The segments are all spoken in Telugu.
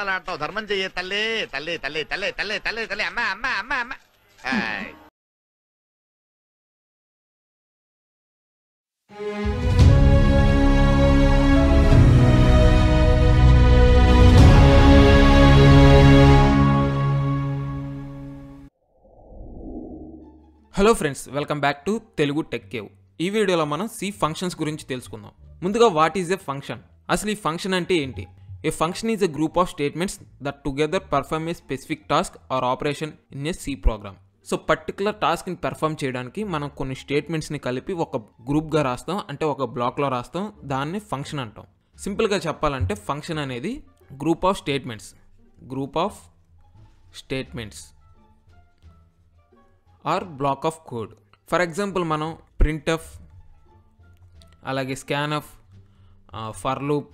నాటకాలు ఆడతావు ధర్మం చెయ్యే తల్లి తల్లి తల్లి తల్లి తల్లి తల్లి తల్లి అమ్మ అమ్మా అమ్మా అమ్మా. Hello friends welcome back to Telugu tech cave ఈ వీడియోలో మనం సి ఫంక్షన్స్ గురించి తెలుసుకుందాం. ముందుగా వాట్ ఈజ్ ఎ ఫంక్షన్ అసలు ఈ ఫంక్షన్ అంటే ఏంటి? A function is a group of statements that together perform a specific task or operation in a C program so particular టాస్క్ని perform చేయడానికి మనం కొన్ని స్టేట్మెంట్స్ని కలిపి ఒక గ్రూప్గా రాస్తాం అంటే ఒక బ్లాక్లో రాస్తాం దాన్ని ఫంక్షన్ అంటాం. సింపుల్గా చెప్పాలంటే ఫంక్షన్ అనేది group of statements group of statements or block of code for example మనం ప్రింట్ఎఫ్ అలాగే scanf for loop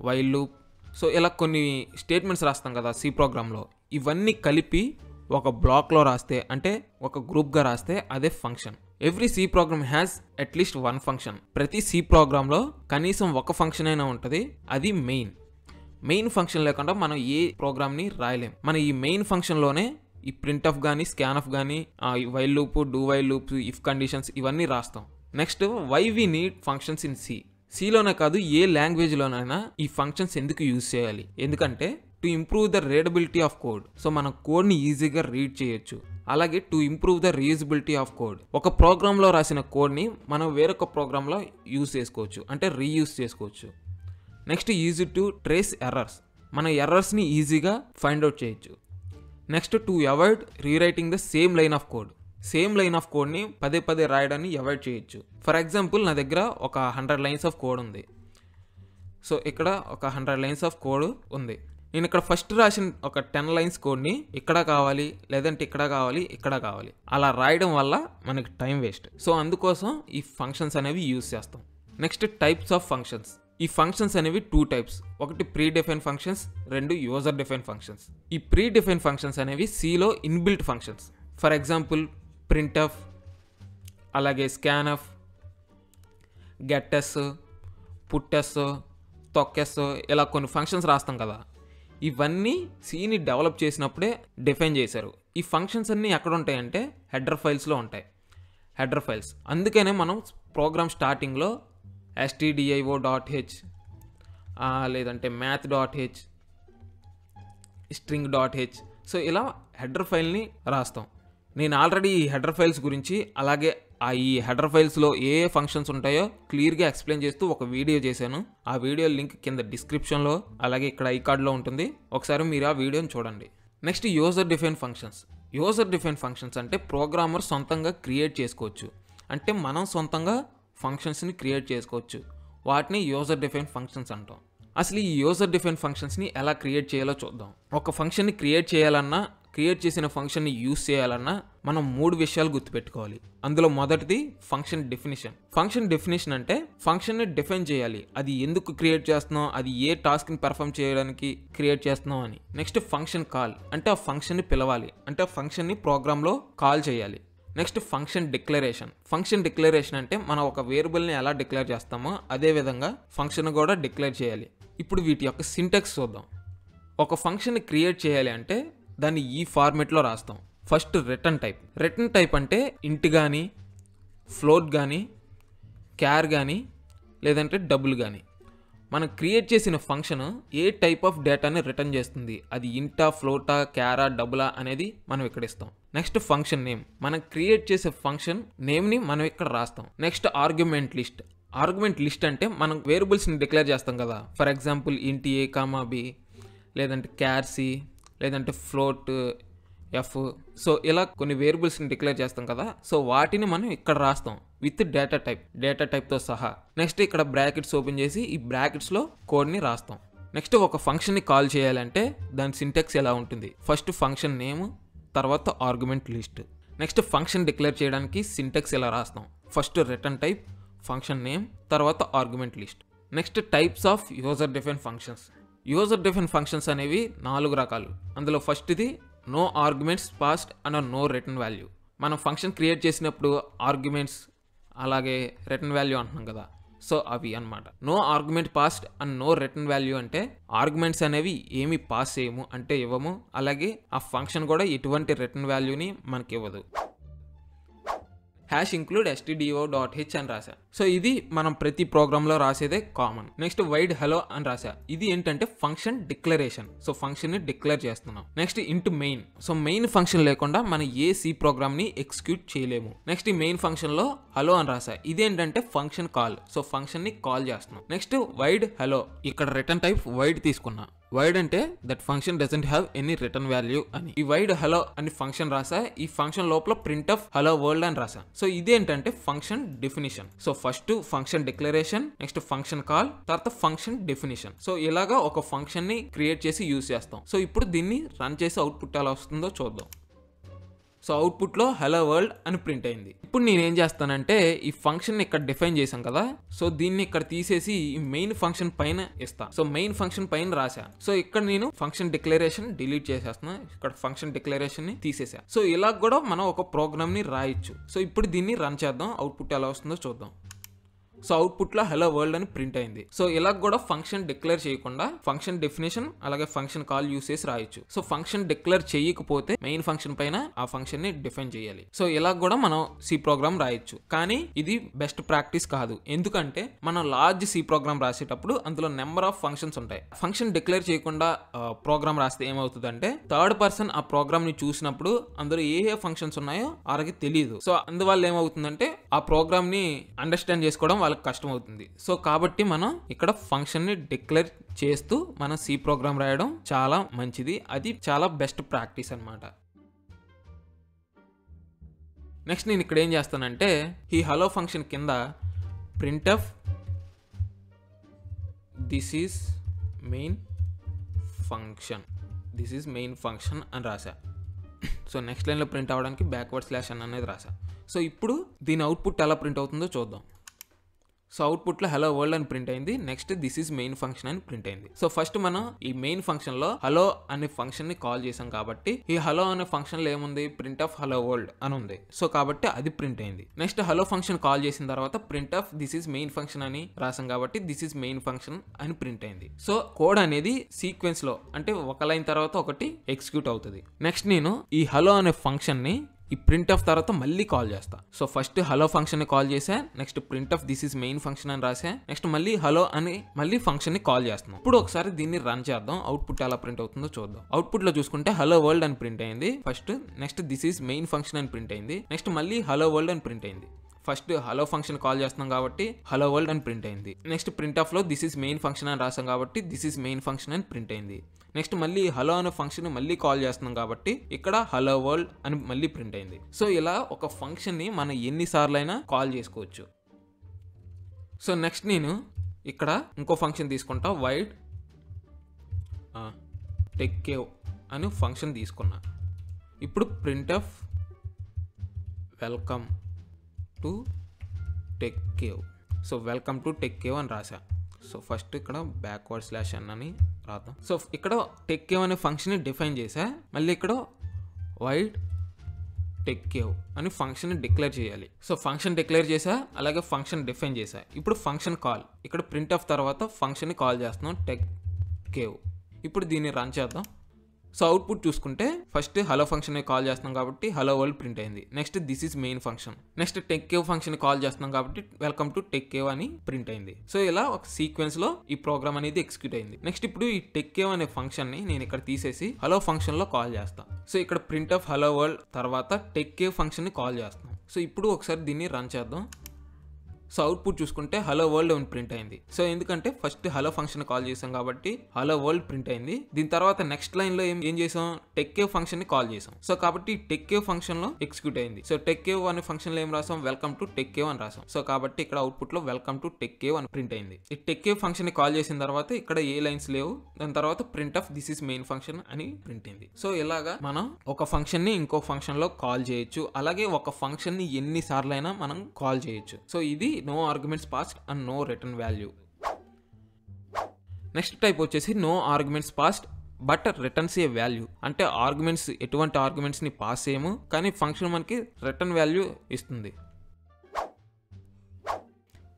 while loop so ఇలా కొన్ని స్టేట్మెంట్స్ రాస్తాం కదా సి ప్రోగ్రాంలో ఇవన్నీ కలిపి ఒక బ్లాక్లో రాస్తే అంటే ఒక గ్రూప్గా రాస్తే అదే function every C program has at least one function ప్రతి సి ప్రోగ్రాంలో కనీసం ఒక ఫంక్షన్ అయినా ఉంటుంది అది మెయిన్ మెయిన్ ఫంక్షన్ లేకుండా మనం ఏ ప్రోగ్రామ్ని రాయలేం. మన ఈ మెయిన్ ఫంక్షన్లోనే ఈ ప్రింట్ ఆఫ్ కానీ స్కాన్ ఆఫ్ కానీ while loop do while loop if conditions ఇవన్నీ రాస్తాం. Next why we need functions in C సిలోనే కాదు ఏ లాంగ్వేజ్లోనైనా ఈ ఫంక్షన్స్ ఎందుకు యూజ్ చేయాలి? ఎందుకంటే to improve the readability of code so మనం కోడ్ని ఈజీగా రీడ్ చేయొచ్చు. అలాగే to improve the reusability of code ఒక ప్రోగ్రాంలో రాసిన కోడ్ని మనం వేరొక ప్రోగ్రాంలో యూజ్ చేసుకోవచ్చు అంటే రీయూజ్ చేసుకోవచ్చు. Next easy to trace errors మన ఎర్రర్స్ని ఈజీగా ఫైండ్ అవుట్ చేయొచ్చు. Next to avoid rewriting the same line of code same line of కోడ్ని పదే పదే రాయడాన్ని అవాయిడ్ చేయొచ్చు. ఫర్ ఎగ్జాంపుల్ నా దగ్గర ఒక హండ్రెడ్ లైన్స్ ఆఫ్ కోడ్ ఉంది. సో ఇక్కడ ఒక హండ్రెడ్ లైన్స్ ఆఫ్ కోడ్ ఉంది. నేను ఇక్కడ ఫస్ట్ రాసిన ఒక టెన్ లైన్స్ కోడ్ని ఇక్కడ కావాలి లేదంటే ఇక్కడ కావాలి ఇక్కడ కావాలి. అలా రాయడం వల్ల మనకి టైం వేస్ట్. సో అందుకోసం ఈ ఫంక్షన్స్ అనేవి యూస్ చేస్తాం. Next types of functions. ఈ ఫంక్షన్స్ అనేవి టూ టైప్స్. ఒకటి ప్రీ డిఫైన్ ఫంక్షన్స్ రెండు యూజర్ డిఫైన్ ఫంక్షన్స్. ఈ ప్రీ డిఫైన్ ఫంక్షన్స్ అనేవి సిలో inbuilt functions. For example printf అలాగే స్కానఫ్ గెట్టెస్ పుట్టెస్ తొక్కెస్ ఇలా కొన్ని ఫంక్షన్స్ రాస్తాం కదా. ఇవన్నీ సీని డెవలప్ చేసినప్పుడే డిఫైన్ చేశారు. ఈ ఫంక్షన్స్ అన్నీ ఎక్కడ ఉంటాయంటే హెడర్ ఫైల్స్లో ఉంటాయి. హెడర్ ఫైల్స్ అందుకనే మనం ప్రోగ్రామ్ స్టార్టింగ్లో ఎస్టీడిఐఓ డాట్ హెచ్ లేదంటే math dot H string dot H so ఇలా హెడర్ ఫైల్ని రాస్తాం. నేను ఆల్రెడీ ఈ హెడర్ ఫైల్స్ గురించి అలాగే ఆ ఈ హెడర్ ఫైల్స్లో ఏ ఏ ఫంక్షన్స్ ఉంటాయో క్లియర్గా ఎక్స్ప్లెయిన్ చేస్తూ ఒక వీడియో చేశాను. ఆ వీడియో లింక్ కింద డిస్క్రిప్షన్లో అలాగే ఇక్కడ ఐ కార్డ్లో ఉంటుంది. ఒకసారి మీరు ఆ వీడియోని చూడండి. Next user define functions user define functions అంటే ప్రోగ్రామర్ సొంతంగా క్రియేట్ చేసుకోవచ్చు. అంటే మనం సొంతంగా ఫంక్షన్స్ని క్రియేట్ చేసుకోవచ్చు. వాటిని యూజర్ డిఫైన్ ఫంక్షన్స్ అంటాం. అసలు ఈ యూజర్ డిఫైన్ ఫంక్షన్స్ని ఎలా క్రియేట్ చేయాలో చూద్దాం. ఒక ఫంక్షన్ని క్రియేట్ చేయాలన్నా క్రియేట్ చేసిన ఫంక్షన్ని యూస్ చేయాలన్నా మనం మూడు విషయాలు గుర్తుపెట్టుకోవాలి. అందులో మొదటిది ఫంక్షన్ డెఫినేషన్. ఫంక్షన్ డెఫినేషన్ అంటే ఫంక్షన్ని డిఫైన్ చేయాలి. అది ఎందుకు క్రియేట్ చేస్తున్నాం అది ఏ టాస్క్ని పెర్ఫామ్ చేయడానికి క్రియేట్ చేస్తున్నాం అని. Next function call. అంటే ఆ ఫంక్షన్ని పిలవాలి. అంటే ఆ ఫంక్షన్ని ప్రోగ్రాంలో కాల్ చేయాలి. Next function declaration. Function declaration అంటే మనం ఒక వేరియబుల్ని ఎలా డిక్లేర్ చేస్తామో అదే విధంగా ఫంక్షన్ కూడా డిక్లేర్ చేయాలి. ఇప్పుడు వీటి యొక్క సింటెక్స్ చూద్దాం. ఒక ఫంక్షన్ క్రియేట్ చేయాలి అంటే దాన్ని ఈ ఫార్మెట్లో రాస్తాం. First return type return type అంటే ఇంట్ కానీ ఫ్లోట్ కానీ క్యార్ కానీ లేదంటే డబుల్ కానీ మనం క్రియేట్ చేసిన ఫంక్షన్ ఏ టైప్ ఆఫ్ డేటాని రిటర్న్ చేస్తుంది? అది ఇంటా ఫ్లోటా క్యారా డబులా అనేది మనం ఇక్కడ ఇస్తాం. నెక్స్ట్ ఫంక్షన్ నేమ్ మనం క్రియేట్ చేసే ఫంక్షన్ నేమ్ని మనం ఇక్కడ రాస్తాం. Next argument list argument list అంటే మనం వేరియబుల్స్ని డిక్లేర్ చేస్తాం కదా. ఫర్ ఎగ్జాంపుల్ ఇంటి ఏ కామా బి లేదంటే క్యార్ సి లేదంటే ఫ్లోట్ ఎఫ్ సో ఇలా కొన్ని వేరియబుల్స్ని డిక్లేర్ చేస్తాం కదా. సో వాటిని మనం ఇక్కడ రాస్తాం విత్ డేటా టైప్ డేటా టైప్తో సహా. నెక్స్ట్ ఇక్కడ బ్రాకెట్స్ ఓపెన్ చేసి ఈ బ్రాకెట్స్లో కోడ్ని రాస్తాం. నెక్స్ట్ ఒక ఫంక్షన్ని కాల్ చేయాలంటే దాని సింటెక్స్ ఎలా ఉంటుంది? ఫస్ట్ ఫంక్షన్ నేమ్ తర్వాత argument list next function declare చేయడానికి సింటెక్స్ ఎలా రాస్తాం? First return type function name తర్వాత argument list next types of user define functions user define functions అనేవి నాలుగు రకాలు. అందులో ఫస్ట్ది no arguments passed and no return value. మనం ఫంక్షన్ క్రియేట్ చేసినప్పుడు ఆర్గ్యుమెంట్స్ అలాగే రిటర్న్ వాల్యూ అంటున్నాం కదా. సో అవి అన్నమాట. No argument passed and no return value అంటే ఆర్గ్యుమెంట్స్ అనేవి ఏమి పాస్ చేయము అంటే ఇవ్వము. అలాగే ఆ ఫంక్షన్ కూడా ఎటువంటి రిటర్న్ వాల్యూని మనకి ఇవ్వదు hash include stdio dot H అని రాశా. సో ఇది మనం ప్రతి ప్రోగ్రామ్లో రాసేదే కామన్ నెక్స్ట్ వైడ్ హలో అని రాశా. ఇది ఏంటంటే ఫంక్షన్ డిక్లరేషన్ సో ఫంక్షన్ని డిక్లేర్ చేస్తున్నాం. Next int main so main function లేకుండా మనం ఏ సి ప్రోగ్రామ్ని ఎగ్జిక్యూట్ చేయలేము. నెక్స్ట్ ఈ మెయిన్ ఫంక్షన్లో హలో అని రాసా ఇదేంటంటే ఫంక్షన్ కాల్ సో ఫంక్షన్ని కాల్ చేస్తున్నాం. నెక్స్ట్ వైడ్ హలో ఇక్కడ రిటర్న్ టైప్ వైడ్ తీసుకున్నా. వైడ్ అంటే that function doesn't have any return value అని. ఈ వైడ్ హలో అని ఫంక్షన్ రాసా ఈ ఫంక్షన్ లోపల ప్రింట్ ఆఫ్ హలో వరల్డ్ అని రాసా. సో ఇదేంటంటే function definition so first function declaration next function call తర్వాత ఫంక్షన్ డెఫినిషన్ సో ఇలాగా ఒక ఫంక్షన్ని క్రియేట్ చేసి యూజ్ చేస్తాం. సో ఇప్పుడు దీన్ని రన్ చేసి అవుట్పుట్ ఎలా వస్తుందో చూద్దాం. సో అవుట్పుట్లో హలో వరల్డ్ అని ప్రింట్ అయింది. ఇప్పుడు నేను ఏం చేస్తానంటే ఈ ఫంక్షన్ ఇక్కడ డిఫైన్ చేశాం కదా సో దీన్ని ఇక్కడ తీసేసి ఈ మెయిన్ ఫంక్షన్ పైన ఇస్తా. సో మెయిన్ ఫంక్షన్ పైన రాశా. సో ఇక్కడ నేను ఫంక్షన్ డిక్లరేషన్ డిలీట్ చేసేస్తున్నా. ఇక్కడ ఫంక్షన్ డిక్లరేషన్ని తీసేసా సో ఇలా కూడా మనం ఒక ప్రోగ్రామ్ని రాయొచ్చు. సో ఇప్పుడు దీన్ని రన్ చేద్దాం. అవుట్పుట్ ఎలా వస్తుందో చూద్దాం. సో అవుట్పుట్లో హలో వరల్డ్ అని ప్రింట్ అయింది. సో ఇలా కూడా ఫంక్షన్ డిక్లేర్ చేయకుండా ఫంక్షన్ డెఫినేషన్ అలాగే ఫంక్షన్ కాల్ యూస్ చేసి రాయొచ్చు. సో ఫంక్షన్ డిక్లేర్ చేయకపోతే మెయిన్ ఫంక్షన్ పైన ఆ ఫంక్షన్ని డిఫైన్ చేయాలి. సో ఇలా కూడా మనం సి ప్రోగ్రామ్ రాయొచ్చు. కానీ ఇది బెస్ట్ ప్రాక్టీస్ కాదు. ఎందుకంటే మనం లార్జ్ సి ప్రోగ్రామ్ రాసేటప్పుడు అందులో నెంబర్ ఆఫ్ ఫంక్షన్స్ ఉంటాయి. ఫంక్షన్ డిక్లేర్ చేయకుండా ప్రోగ్రామ్ రాస్తే ఏమవుతుందంటే థర్డ్ పర్సన్ ఆ ప్రోగ్రామ్ని చూసినప్పుడు అందులో ఏ ఏ ఫంక్షన్స్ ఉన్నాయో వాళ్ళకి తెలియదు. సో అందువల్ల ఏమవుతుందంటే ఆ ప్రోగ్రామ్ని అండర్స్టాండ్ చేసుకోవడం వాళ్ళకి కష్టం అవుతుంది సో కాబట్టి మనం ఇక్కడ ఫంక్షన్ని డిక్లేర్ చేస్తూ మనం సి ప్రోగ్రామ్ రాయడం చాలా మంచిది. అది చాలా బెస్ట్ ప్రాక్టీస్ అన్నమాట. నెక్స్ట్ నేను ఇక్కడ ఏం చేస్తానంటే ఈ హలో ఫంక్షన్ కింద printf this is main function this is main function అని రాశా. సో నెక్స్ట్ లైన్లో ప్రింట్ అవ్వడానికి బ్యాక్వర్డ్ స్లాష్ అని అనేది రాశా. సో ఇప్పుడు దీని అవుట్పుట్ ఎలా ప్రింట్ అవుతుందో చూద్దాం. సో అవుట్పుట్లో హలో వరల్డ్ అని ప్రింట్ అయింది. Next this is main function అని ప్రింట్ అయింది. సో ఫస్ట్ మనం ఈ మెయిన్ ఫంక్షన్లో హలో అనే ఫంక్షన్ని కాల్ చేసాం కాబట్టి ఈ హలో అనే ఫంక్షన్లో ఏముంది? ప్రింట్ ఆఫ్ హలో వరల్డ్ అని ఉంది. సో కాబట్టి అది ప్రింట్ అయింది. నెక్స్ట్ హలో ఫంక్షన్ కాల్ చేసిన తర్వాత printf this is main function అని రాసాం కాబట్టి దిస్ ఈజ్ మెయిన్ ఫంక్షన్ అని ప్రింట్ అయింది. సో కోడ్ అనేది సీక్వెన్స్లో అంటే ఒక లైన్ తర్వాత ఒకటి ఎగ్జిక్యూట్ అవుతుంది. నెక్స్ట్ నేను ఈ హలో అనే ఫంక్షన్ని ఈ ప్రింట్ ఆఫ్ తర్వాత మళ్ళీ కాల్ చేస్తా. సో ఫస్ట్ హలో ఫంక్షన్ని కాల్ చేసా. Next printf this is main function అని రాసా. నెక్స్ట్ మళ్ళీ హలో అని మళ్ళీ ఫంక్షన్ని కాల్ చేస్తున్నాం. ఇప్పుడు ఒకసారి దీన్ని రన్ చేద్దాం. అవుట్పుట్ ఎలా ప్రింట్ అవుతుందో చూద్దాం. అవుట్పుట్లో చూసుకుంటే హలో వరల్డ్ అని ప్రింట్ అయింది. First next this is main function అని ప్రింట్ అయింది. నెక్స్ట్ మళ్ళీ హలో వరల్డ్ అని ప్రింట్ అయింది. ఫస్ట్ హలో ఫంక్షన్ కాల్ చేస్తున్నాం కాబట్టి హలో వరల్డ్ అని ప్రింట్ అయింది. నెక్స్ట్ ప్రింట్ ఆఫ్లో దిస్ ఇస్ మెయిన్ ఫంక్షన్ అని రాసాం కాబట్టి దిస్ ఇస్ మెయిన్ ఫంక్షన్ అని ప్రింట్ అయింది. నెక్స్ట్ మళ్ళీ హలో అనే ఫంక్షన్ మళ్ళీ కాల్ చేస్తున్నాం కాబట్టి ఇక్కడ హలో వరల్డ్ అని మళ్ళీ ప్రింట్ అయింది. సో ఇలా ఒక ఫంక్షన్ని మనం ఎన్నిసార్లు అయినా కాల్ చేసుకోవచ్చు. సో నెక్స్ట్ నేను ఇక్కడ ఇంకో ఫంక్షన్ తీసుకుంటా వైడ్ టెక్ కేవ్ అని ఫంక్షన్ తీసుకున్నా. ఇప్పుడు printf welcome to tech cave. So welcome to tech cave అని రాసా సో ఫస్ట్ ఇక్కడ బ్యాక్వర్డ్ స్లాష్ అన్ అని రాద్దాం. సో ఇక్కడ టెక్ కేవ్ అనే ఫంక్షన్ని డిఫైన్ చేసా మళ్ళీ ఇక్కడ వైడ్ టెక్ కేవ్ అని ఫంక్షన్ డిక్లేర్ చేయాలి. సో ఫంక్షన్ డిక్లేర్ చేసా అలాగే ఫంక్షన్ డిఫైన్ చేసా ఇప్పుడు ఫంక్షన్ కాల్. ఇక్కడ ప్రింట్ ఆఫ్ తర్వాత ఫంక్షన్ని కాల్ చేస్తున్నాం టెక్ కేవ్. ఇప్పుడు దీన్ని రన్ చేద్దాం. సో అవుట్పుట్ చూసుకుంటే ఫస్ట్ హలో ఫంక్షన్ కాల్ చేస్తున్నాం కాబట్టి హలో వరల్డ్ ప్రింట్ అయింది. Next this is main function next tech cave function call చేస్తున్నాం కాబట్టి వెల్కమ్ టు టెక్ కేవ్ అని ప్రింట్ అయింది. సో ఇలా ఒక సీక్వెన్స్లో ఈ ప్రోగ్రామ్ అనేది ఎగ్జిక్యూట్ అయింది. నెక్స్ట్ ఇప్పుడు ఈ టెక్ కేవ్ అనే ఫంక్షన్ని నేను ఇక్కడ తీసేసి హలో ఫంక్షన్లో కాల్ చేస్తాను సో ఇక్కడ ప్రింట్ ఆఫ్ హలో వరల్డ్ తర్వాత టెక్ కేవ్ ఫంక్షన్ని కాల్ చేస్తాం. సో ఇప్పుడు ఒకసారి దీన్ని రన్ చేద్దాం. సో అవుట్పుట్ చూసుకుంటే హలో వరల్డ్ అని ప్రింట్ అయింది. సో ఎందుకంటే ఫస్ట్ హలో ఫంక్షన్ కాల్ చేసాం కాబట్టి హలో వరల్డ్ ప్రింట్ అయింది. దీని తర్వాత నెక్స్ట్ లైన్లో ఏం ఏం చేసాం టెక్కేవ్ ఫంక్షన్ని కాల్ చేసాం సో కాబట్టి టెక్కేవ్ ఫంక్షన్లో ఎగ్జిక్యూట్ అయింది. సో టెక్కేవ్ అనే ఫంక్షన్లో ఏం రాసాం? వెల్కమ్ టు టెక్కేవ్ అని రాసాం. సో కాబట్టి ఇక్కడ అవుట్పుట్లో వెల్కమ్ టు టెక్కేవ్ అని ప్రింట్ అయింది. ఈ టెక్కేవ్ ఫంక్షన్ని కాల్ చేసిన తర్వాత ఇక్కడ ఏ లైన్స్ లేవు. దాని తర్వాత printf this is main function అని ప్రింట్ అయింది. సో ఇలాగా మనం ఒక ఫంక్షన్ని ఇంకో ఫంక్షన్లో కాల్ చేయొచ్చు. అలాగే ఒక ఫంక్షన్ని ఎన్ని సార్లైనా మనం కాల్ చేయొచ్చు. సో ఇది no arguments passed and no return value next type వచ్చేసి no arguments passed but returns a value అంటే ఆర్గ్యుమెంట్స్ ఎటువంటి ఆర్గ్యుమెంట్స్ని పాస్ చేయము కానీ ఫంక్షన్ మనకి రిటర్న్ వాల్యూ ఇస్తుంది.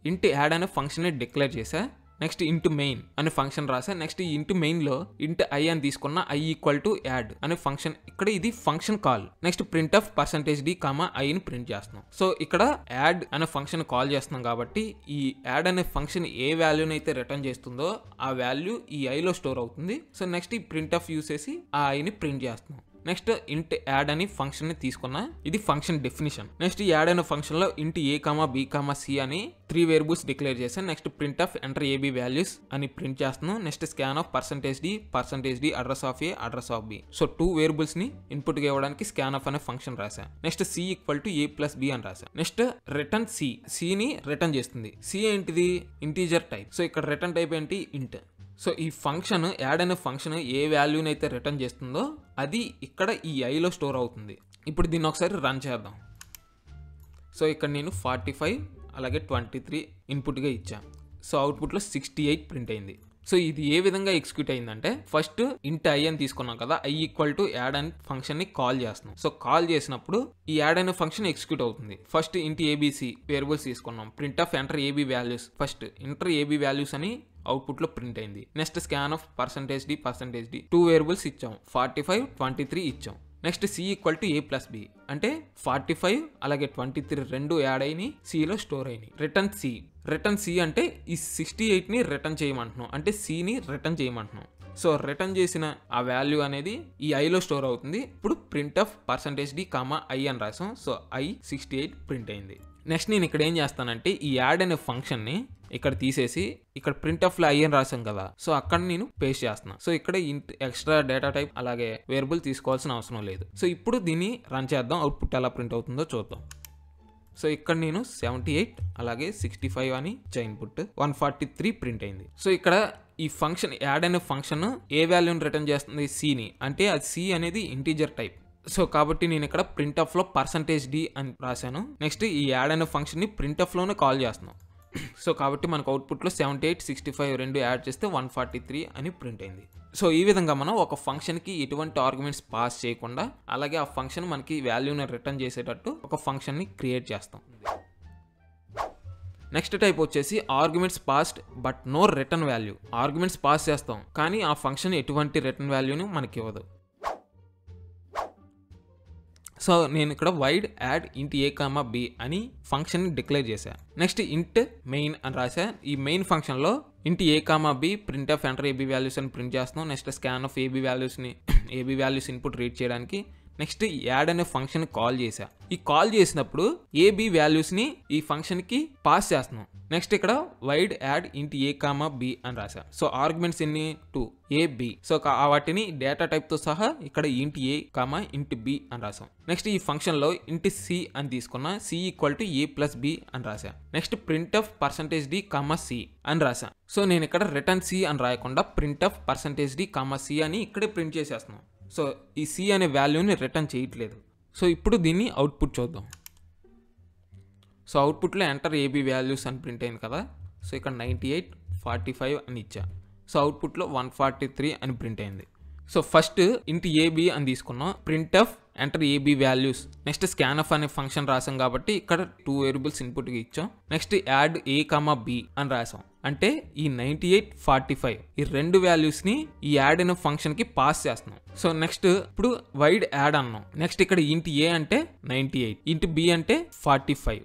ఇంటి యాడ్ అనే ఫంక్షన్ని డిక్లేర్ చేశా. నెక్స్ట్ ఇంటూ మెయిన్ అనే ఫంక్షన్ రాసా నెక్స్ట్ ఈ ఇంటూ మెయిన్లో ఇంట్ ఐ అని తీసుకున్న ఐ ఈక్వల్ టు యాడ్ అనే ఫంక్షన్ ఇక్కడ ఇది function call next printf percentage D comma ఐని print చేస్తున్నాం. సో ఇక్కడ యాడ్ అనే ఫంక్షన్ కాల్ చేస్తున్నాం కాబట్టి ఈ యాడ్ అనే ఫంక్షన్ ఏ వాల్యూని అయితే రిటర్న్ చేస్తుందో ఆ వాల్యూ ఈ ఐలో స్టోర్ అవుతుంది. సో నెక్స్ట్ ఈ ప్రింట్ ఆఫ్ యూస్ చేసి ఆ ఐని ప్రింట్ చేస్తున్నాం. నెక్స్ట్ ఇంట్ యాడ్ అని ఫంక్షన్ని తీసుకున్నా ఇది ఫంక్షన్ డెఫినేషన్ నెక్స్ట్ యాడ్ అయిన ఫంక్షన్లో int a comma b comma c అని త్రీ వేరియబుల్స్ డిక్లేర్ చేశాను next print f enter a b values అని ప్రింట్ చేస్తాను. Next scan f percentage d percentage d address of a address of b so two వేరియబుల్స్ని ఇన్పుట్గా ఇవ్వడానికి స్కాన్ ఆఫ్ అనే ఫంక్షన్ రాశాను next c equal to a plus b అని రాశాను నెక్స్ట్ రిటర్న్ సి సి ని రిటర్న్ చేస్తుంది. సి ఏంటిది? ఇంటీజర్ టైప్ సో ఇక్కడ రిటర్న్ టైప్ ఏంటి? ఇంట్ సో ఈ ఫంక్షన్ యాడ్ అనే ఫంక్షన్ ఏ వాల్యూని అయితే రిటర్న్ చేస్తుందో అది ఇక్కడ ఈ ఐలో స్టోర్ అవుతుంది. ఇప్పుడు దీన్ని ఒకసారి రన్ చేద్దాం. సో ఇక్కడ నేను ఫార్టీ ఫైవ్ అలాగే ట్వంటీ త్రీ ఇన్పుట్గా ఇచ్చాను సో అవుట్పుట్లో సిక్స్టీ ఎయిట్ ప్రింట్ అయింది. సో ఇది ఏ విధంగా ఎగ్జిక్యూట్ అయిందంటే ఫస్ట్ ఇంట్ ఐ అని తీసుకున్నాం కదా I equal to add and ఫంక్షన్ని కాల్ చేస్తున్నాం. సో కాల్ చేసినప్పుడు ఈ యాడ్ అనే ఫంక్షన్ ఎగ్జిక్యూట్ అవుతుంది. First int A B C variables తీసుకున్నాం. Printf enter A B values first enter A B values అని అవుట్పుట్లో ప్రింట్ అయింది. Next scanf percentage D percentage D two variables ఇచ్చాం. ఫార్టీ ఫైవ్ ట్వంటీ త్రీ ఇచ్చాం. Next C equal to A plus B అంటే ఫార్టీ ఫైవ్ అలాగే ట్వంటీ త్రీ రెండు యాడ్ అయినాయి సిలో స్టోర్ అయినాయి. రిటర్న్ సి రిటర్న్ సి అంటే ఈ సిక్స్టీ ఎయిట్ని రిటర్న్ చేయమంటున్నాం. అంటే సిని రిటర్న్ చేయమంటున్నాం. సో రిటర్న్ చేసిన ఆ వాల్యూ అనేది ఈ ఐలో స్టోర్ అవుతుంది. ఇప్పుడు printf percentage D comma I అని రాసాం. So I sixty eight print అయింది. నెక్స్ట్ నేను ఇక్కడ ఏం చేస్తానంటే ఈ యాడ్ అనే ఫంక్షన్ని ఇక్కడ తీసేసి ఇక్కడ ప్రింట్ ఆఫ్ అయ్యని రాసాం కదా సో అక్కడ నేను పేస్ట్ చేస్తున్నాను సో ఇక్కడ ఇంట్ ఎక్స్ట్రా డేటా టైప్ అలాగే వేరియబుల్ తీసుకోవాల్సిన అవసరం లేదు. సో ఇప్పుడు దీన్ని రన్ చేద్దాం. అవుట్పుట్ ఎలా ప్రింట్ అవుతుందో చూద్దాం. సో ఇక్కడ నేను సెవెంటీ ఎయిట్ అలాగే సిక్స్టీ ఫైవ్ అని chain input one forty three print అయింది. సో ఇక్కడ ఈ ఫంక్షన్ యాడ్ అనే ఫంక్షన్ ఏ వాల్యూని రిటర్న్ చేస్తుంది? సిని అంటే అది సి అనేది ఇంటీజర్ టైప్ సో కాబట్టి నేను ఇక్కడ ప్రింట్ ఆఫ్లో పర్సంటేజ్ డి అని రాశాను. నెక్స్ట్ ఈ యాడ్ అనే ఫంక్షన్ని ప్రింట్ ఆఫ్లోనే కాల్ చేస్తున్నాం. సో కాబట్టి మనకు అవుట్పుట్లో సెవెంటీ ఎయిట్ సిక్స్టీ ఫైవ్ రెండు యాడ్ చేస్తే వన్ ఫార్టీ త్రీ అని ప్రింట్ అయింది. సో ఈ విధంగా మనం ఒక ఫంక్షన్కి ఎటువంటి ఆర్గ్యుమెంట్స్ పాస్ చేయకుండా అలాగే ఆ ఫంక్షన్ మనకి వాల్యూని రిటర్న్ చేసేటట్టు ఒక ఫంక్షన్ని క్రియేట్ చేస్తాం. నెక్స్ట్ టైప్ వచ్చేసి arguments passed but no return value arguments pass చేస్తాం కానీ ఆ ఫంక్షన్ ఎటువంటి రిటర్న్ వాల్యూని మనకి ఇవ్వదు. సో నేను ఇక్కడ void add int a comma b అని ఫంక్షన్ డిక్లేర్ చేశా. నెక్స్ట్ ఇంట్ మెయిన్ అని రాశా. ఈ మెయిన్ ఫంక్షన్లో int a comma b printf enter a b values అని ప్రింట్ చేస్తున్నాం. నెక్స్ట్ స్కాన్ ఆఫ్ ఏబీ వాల్యూస్ని a b values input read చేయడానికి నెక్స్ట్ యాడ్ అనే ఫంక్షన్ కాల్ చేశా. ఈ కాల్ చేసినప్పుడు ఏబి వాల్యూస్ని ఈ ఫంక్షన్కి పాస్ చేస్తున్నాం. నెక్స్ట్ ఇక్కడ వైడ్ యాడ్ ఇంటి ఏ కామా బి అని రాశా. సో ఆర్గ్యుమెంట్స్ ఎన్ని? టూ ఏ బి సో కా- వాటిని డేటా టైప్తో సహా ఇక్కడ ఇంటి ఏ కామా ఇంటి బి అని రాసాం నెక్స్ట్ ఈ ఫంక్షన్లో ఇంటి సి అని తీసుకున్నా c equal to a plus b అని రాశా. Next printf percentage d comma c అని రాశా. సో నేను ఇక్కడ రిటర్న్ సి అని రాయకుండా printf percentage d comma c అని ఇక్కడే ప్రింట్ చేసేస్తున్నాను సో ఈ సి అనే వాల్యూని రిటర్న్ చేయట్లేదు. సో ఇప్పుడు దీన్ని అవుట్పుట్ చూద్దాం. సో అవుట్పుట్లో ఎంటర్ ఏబీ వాల్యూస్ అని ప్రింట్ అయింది కదా. సో ఇక్కడ నైంటీ ఎయిట్ ఫార్టీ ఫైవ్ అని ఇచ్చా. సో అవుట్పుట్లో వన్ ఫార్టీ త్రీ అని ప్రింట్ అయింది. So first int a b అని తీసుకున్నాం. Printf enter a b values. Next scanf అనే ఫంక్షన్ రాసాం కాబట్టి ఇక్కడ టూ వేరియబుల్స్ ఇన్పుట్గా ఇచ్చాం. Next add a comma b అని రాసాం. అంటే ఈ నైంటీ ఎయిట్ ఫార్టీ ఫైవ్ ఈ రెండు వాల్యూస్ని ఈ యాడ్ అనే ఫంక్షన్కి పాస్ చేస్తున్నాం. సో నెక్స్ట్ ఇప్పుడు వైడ్ యాడ్ అన్నాం. నెక్స్ట్ ఇక్కడ ఇంటి ఏ అంటే నైంటీ ఎయిట్ ఇంటి బి అంటే ఫార్టీ ఫైవ్.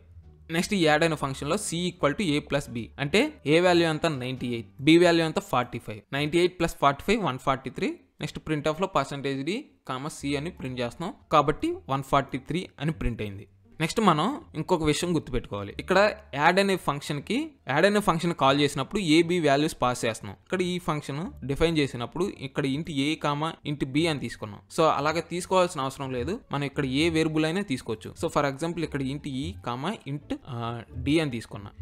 నెక్స్ట్ ఈ యాడ్ అయిన ఫంక్షన్లో c equal to a plus b అంటే ఏ వాల్యూ అంతా నైంటీ ఎయిట్. బి వాల్యూ అంతా forty five. Ninety eight plus forty five one forty three. Next print ఆఫ్లో పర్సంటేజ్ డి కామ సి అని ప్రింట్ చేస్తున్నాం. కాబట్టి వన్ ఫార్టీ త్రీ అని ప్రింట్ అయింది. నెక్స్ట్ మనం ఇంకొక విషయం గుర్తుపెట్టుకోవాలి. ఇక్కడ యాడ్ అనే ఫంక్షన్కి యాడ్ అనే ఫంక్షన్ కాల్ చేసినప్పుడు ఏబి వాల్యూస్ పాస్ చేస్తున్నాం. ఇక్కడ ఈ ఫంక్షన్ డిఫైన్ చేసినప్పుడు ఇక్కడ ఇంటి ఏ కామా ఇంటి బి అని తీసుకున్నాం. సో అలాగే తీసుకోవాల్సిన అవసరం లేదు. మనం ఇక్కడ ఏ వేరియబుల్ అయినా తీసుకోవచ్చు. సో ఫర్ ఎగ్జాంపుల్ ఇక్కడ ఇంటి ఈ కామా ఇంట్ డి అని తీసుకున్నాం.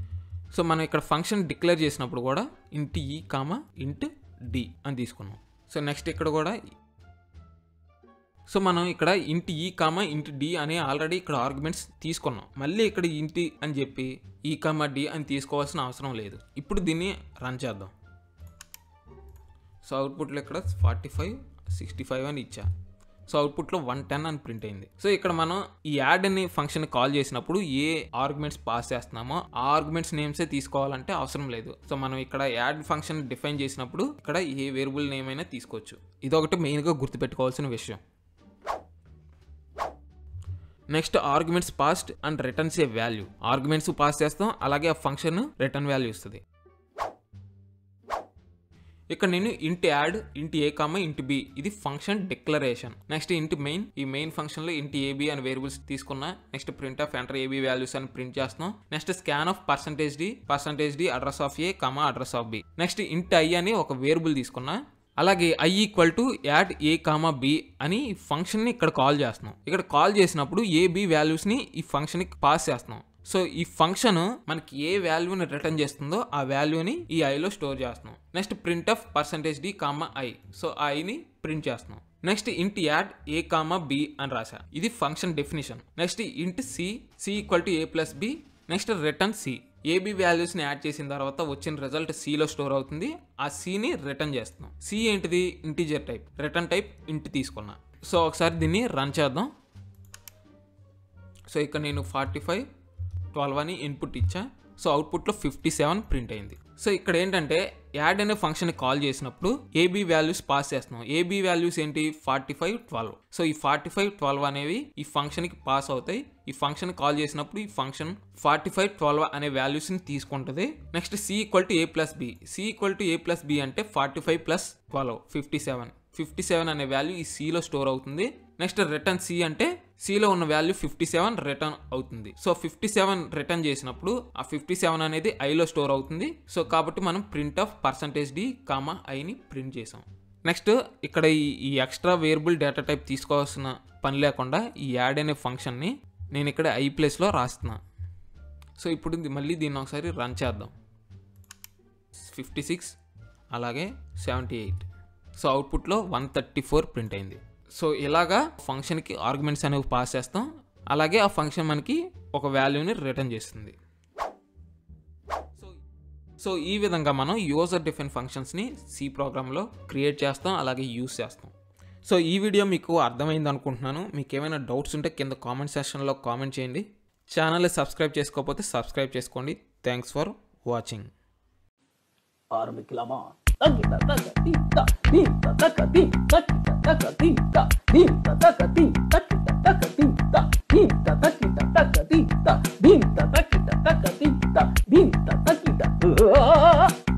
సో మనం ఇక్కడ ఫంక్షన్ డిక్లేర్ చేసినప్పుడు కూడా ఇంటి ఈ కామా ఇంట్ డి అని తీసుకున్నాం. సో నెక్స్ట్ ఇక్కడ కూడా సో మనం ఇక్కడ ఇంటి ఈ కామా ఇంటి డి అనే ఆల్రెడీ ఇక్కడ ఆర్గ్యుమెంట్స్ తీసుకున్నాం. మళ్ళీ ఇక్కడ ఇంటి అని చెప్పి ఈ కామా డి అని తీసుకోవాల్సిన అవసరం లేదు. ఇప్పుడు దీన్ని రన్ చేద్దాం. సో అవుట్పుట్లో ఇక్కడ ఫార్టీ ఫైవ్ సిక్స్టీ ఫైవ్ అని ఇచ్చా. సో అవుట్పుట్లో వన్ టెన్ అని ప్రింట్ అయింది. సో ఇక్కడ మనం ఈ యాడ్ అని ఫంక్షన్ కాల్ చేసినప్పుడు ఏ ఆర్గ్యుమెంట్స్ పాస్ చేస్తున్నామో ఆ ఆర్గ్యుమెంట్స్ నేమ్సే తీసుకోవాలంటే అవసరం లేదు. సో మనం ఇక్కడ యాడ్ ఫంక్షన్ డిఫైన్ చేసినప్పుడు ఇక్కడ ఏ వేరియబుల్ నేమ్ అయినా తీసుకోవచ్చు. ఇదొకటి మెయిన్గా గుర్తుపెట్టుకోవాల్సిన విషయం. Next arguments passed and returns a value. Arguments pass చేస్తాం అలాగే ఆ ఫంక్షన్ రిటర్న్ వాల్యూ ఇస్తుంది. ఇక్కడ నేను ఇంటి యాడ్ ఇంటి ఏ కామ ఇంటి బి ఇది function declaration. Next int main ఈ మెయిన్ ఫంక్షన్లో ఇంటి ఏబి అని వేరియబుల్స్ తీసుకున్నా next printf enter a b values అని ప్రింట్ చేస్తున్నాం. Next scanf percentage d percentage d address of a comma address of b next int i అని ఒక వేరియబుల్ తీసుకున్నా అలాగే i equal to add a comma b అని ఈ ఫంక్షన్ని ఇక్కడ కాల్ చేస్తున్నాం. ఇక్కడ కాల్ చేసినప్పుడు ఏ బి వాల్యూస్ని ఈ ఫంక్షన్కి పాస్ చేస్తున్నాం. సో ఈ ఫంక్షన్ మనకి ఏ వాల్యూని రిటర్న్ చేస్తుందో ఆ వాల్యూని ఈ ఐలో స్టోర్ చేస్తున్నాం. Next printf percentage d comma i so ఆ ఐని ప్రింట్ చేస్తున్నాం. Next int add A comma b అని రాసా ఇది function definition next int c c equal to a plus b next return c a b వాల్యూస్ని యాడ్ చేసిన తర్వాత వచ్చిన రిజల్ట్ సిలో స్టోర్ అవుతుంది. ఆ సిని రిటర్న్ చేస్తున్నాం. సి ఏంటిది? ఇంటీజర్ టైప్ రిటర్న్ టైప్ ఇంటి తీసుకున్నా. సో ఒకసారి దీన్ని రన్ చేద్దాం. సో ఇక్కడ నేను ఫార్టీ ఫైవ్ ట్వెల్వ్ అని ఇన్పుట్ ఇచ్చా. సో అవుట్పుట్లో ఫిఫ్టీ సెవెన్ ప్రింట్ అయింది. సో ఇక్కడ ఏంటంటే యాడ్ అనే ఫంక్షన్ కాల్ చేసినప్పుడు ఏబీ వాల్యూస్ పాస్ చేస్తున్నాం. ఏబీ వాల్యూస్ ఏంటి? Forty five twelve. సో ఈ ఫార్టీ ఫైవ్ ట్వెల్వ్ అనేవి ఈ ఫంక్షన్కి పాస్ అవుతాయి. ఈ ఫంక్షన్ కాల్ చేసినప్పుడు ఈ ఫంక్షన్ ఫార్టీ ఫైవ్ ట్వెల్వ్ అనే వాల్యూస్ని తీసుకుంటుంది. Next c equal to a plus b. C equal to a plus b అంటే forty five plus twelve fifty seven. Fifty seven అనే వాల్యూ ఈ సిలో స్టోర్ అవుతుంది. నెక్స్ట్ రిటర్న్ సి అంటే సిలో ఉన్న వాల్యూ ఫిఫ్టీ సెవెన్ రిటర్న్ అవుతుంది. సో ఫిఫ్టీ సెవెన్ రిటర్న్ చేసినప్పుడు ఆ ఫిఫ్టీ సెవెన్ అనేది ఐలో స్టోర్ అవుతుంది. సో కాబట్టి మనం print of percentage D comma ఐని ప్రింట్ చేసాం. నెక్స్ట్ ఇక్కడ ఈ ఎక్స్ట్రా వేరియబుల్ డేటా టైప్ తీసుకోవాల్సిన పని లేకుండా ఈ యాడ్ అనే ఫంక్షన్ని నేను ఇక్కడ ఐ ప్లేస్లో రాస్తున్నా. సో ఇప్పుడు మళ్ళీ దీన్ని ఒకసారి రన్ చేద్దాం. ఫిఫ్టీ సిక్స్ అలాగే సెవెంటీ ఎయిట్ సో అవుట్పుట్లో వన్ థర్టీ ఫోర్ ప్రింట్ అయింది. సో ఇలాగా ఫంక్షన్కి ఆర్గ్యుమెంట్స్ అనేవి పాస్ చేస్తాం. అలాగే ఆ ఫంక్షన్ మనకి ఒక వాల్యూని రిటర్న్ చేస్తుంది. సో సో ఈ విధంగా మనం యూజర్ డిఫైన్ ఫంక్షన్స్ని సి ప్రోగ్రాంలో క్రియేట్ చేస్తాం అలాగే యూస్ చేస్తాం. సో ఈ వీడియో మీకు అర్థమైంది అనుకుంటున్నాను. మీకు ఏమైనా డౌట్స్ ఉంటే కింద కామెంట్ సెక్షన్లో కామెంట్ చేయండి. ఛానల్ని సబ్స్క్రైబ్ చేసుకోకపోతే సబ్స్క్రైబ్ చేసుకోండి. Thanks for watching. タカティンタビンタタカティンタキタタカティンタビンタタキタタカティンタビンタタキタタカティンタビンタタキタうわ